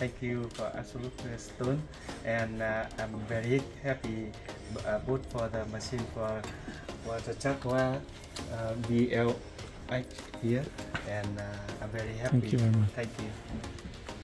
thank you for Absolute Toner, and uh, I'm very happy uh, both for the machine for for the Jaguar uh, BL here, and uh, I'm very happy. Thank you very much. Thank you.